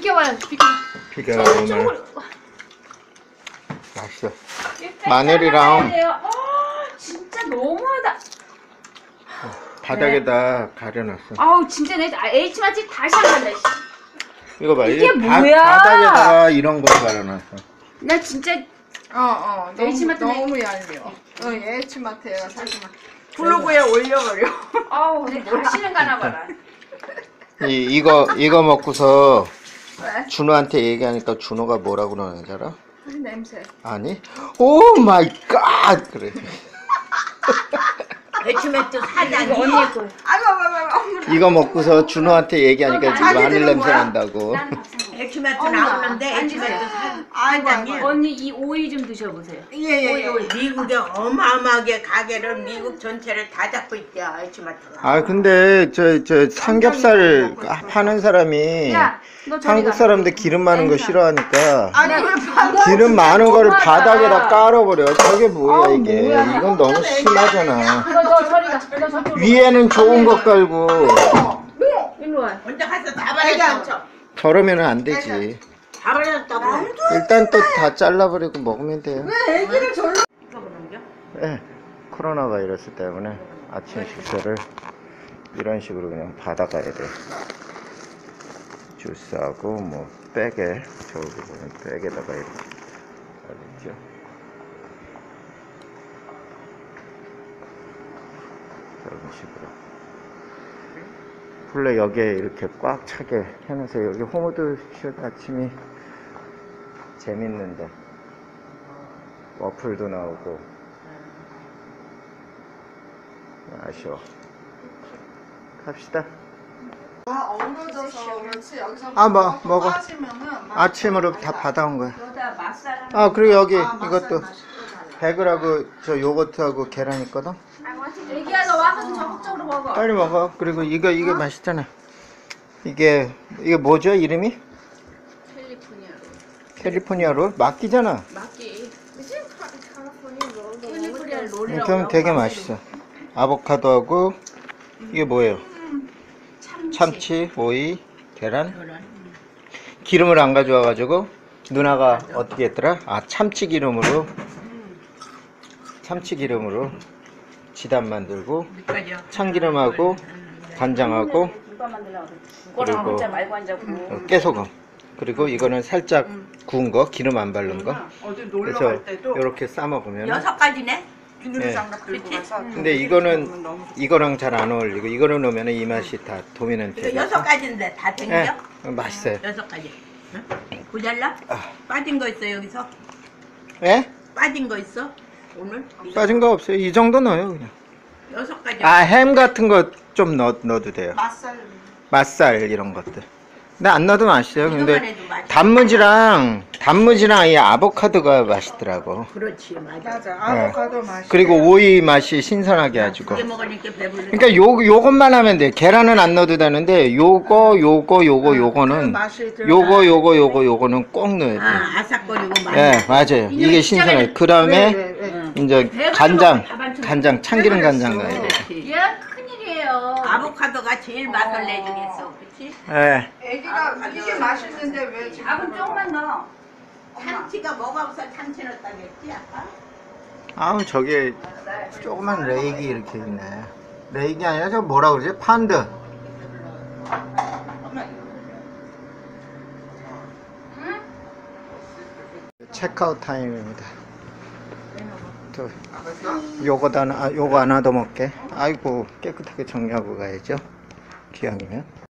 비켜봐요. 비켜. 비가 오면 쪽으로. 맛있어. 마늘이랑 잘라야 돼요. 아, 진짜 너무하다. 바닥에다 가려놨어. 아우 진짜 내 아, H 마치 다시 안 간다. 씨. 이거 봐. 이게 뭐야? 바닥에다가 이런 걸 가려놨어. 나 진짜 어어 너무 H마트 너무 얄미워. 어 H마트에가 사지만 블로그에 올려버려. 아우 내 다시는 가나 봐라. 이 이거 이거 먹고서 왜? 준호한테 얘기하니까 준호가 뭐라고 그러는 줄 알아? 아, 냄새. 아니? 오 마이 갓 그래. 배추매트 사장이 언니 거. 아이고 아이고 아이고. 이거 먹고서 준호한테 얘기하니까 지금 마늘 냄새? 난다고. 엄마, 나오는데. 배추매트 사- 아이고 아이고. 언니 이 오이 좀 드셔보세요. 예예 예. 미국에 어마어마하게 가게를 미국 전체를 다 잡고 있대요 배추매트가 아 근데 저 저 삼겹살 파는 사람이 야, 너 저리 한국 가. 사람들 기름 많은 거 싫어하니까 아니 왜 방? 기름 많은 거를. 바닥에다 깔아버려. 저게 뭐야 아우, 이게? 뭐야. 이건 너무 심하잖아. 너, 너 저리 가. 너 저쪽으로. 위에는 좋은 거 깔고 일로 와. 먼저 가서 다 애기 버렸다고 앉혀. 저러면은 안 되지. 일단 또 다 잘라버리고 먹으면 돼요. 왜 애기를 절로? 이거 보는겨? 네, 코로나 바이러스 때문에 아침 식사를 이런 식으로 그냥 받아가야 돼. 주스하고 뭐 백에 저기 보면 백에다가 이렇게 알겠죠? 이런 식으로. 원래 여기에 이렇게 꽉 차게 해놓으세요. 여기 호모드 슛 아침이 재밌는데. 와플도 나오고. 아쉬워. 갑시다. 아 엉겨져서 그렇지. 여기서 아, 뭐, 먹어. 아침으로 다 받아온 거야. 맛살. 아 그리고 여기 아, 이것도. 베글하고 저 요거트하고 계란 있거든 애기야 너 와서 좀 적극적으로 먹어. 빨리 먹어 그리고 이거 이게 맛있잖아 이게 이게 뭐죠 이름이? 캘리포니아. 캘리포니아 롤? 막기잖아 맞기. 캘리포니아 캘리포니아 롤이라고. 그럼 되게 맛있어 아보카도하고 이게 뭐예요? 참치, 오이, 계란 기름을 안 가져와가지고 누나가 어떻게 했더라? 아 참치 기름으로 참치 기름으로 지단 만들고 참기름하고 간장하고 그래. 그거랑 그리고- 혼자 말고 앉아고. 어, 깨소금 그리고 이거는 살짝 구운 거 기름 안 바른 거 놀러 그래서 이렇게 싸 먹으면 여섯 가지네 네. 장갑 들고 가서. 근데 이거는 이거랑 잘 안 어울리고 이거를 넣으면 이 맛이 다 도미넌트 이거 여섯 가지인데 다 땡겨? 예, 맛있어요 여섯 가지 응? 모자라? 아. 빠진 거 있어 여기서? 예? 빠진 거 있어? 오늘? 빠진 거 없어요 이 정도 넣어요 그냥 여섯 가지 아 햄 같은 거 좀 넣, 넣어도 돼요 맛살. 맛살 이런 것들 근데 안 넣어도 맛있어요 근데 해도 맛있어. 단무지랑 단무지랑 이 아보카도가 맛있더라고 그렇지 맞아 맞아. 아보카도 맛이. 그리고 오이 맛이 신선하게 그게 먹으니까 배불러 그러니까 요 요것만 하면 돼 계란은 안 넣어도 되는데 요거 요거 요거 요거는 그 맛이 들어가. 요거 요거 요거 요거는 꼭 넣어야 돼 아 아삭거리고 맛 예, 맞아요. 이게 신선해. 그 다음에 왜. 이제 배가 간장. 간장, 참기름 왜 간장? 넣어야 돼. 그렇지 얘 큰일이에요. 아보카도가 제일 맛을 내주겠어 그치? 예. 애기가 이게 맛있는데 왜 지금? 밥은 조금만 넣어. 참치가 뭐가 없어 참치 넣었다고 했지 아까? 아우, 저게 조그만 레이기 이렇게 있네. 레이기 아니라 저 뭐라 그러지? 판드. 체크아웃 타임입니다. 저, 요거 하나, 아, 요거 하나 더 먹게. 아이고, 깨끗하게 정리하고 가야죠. 기왕이면.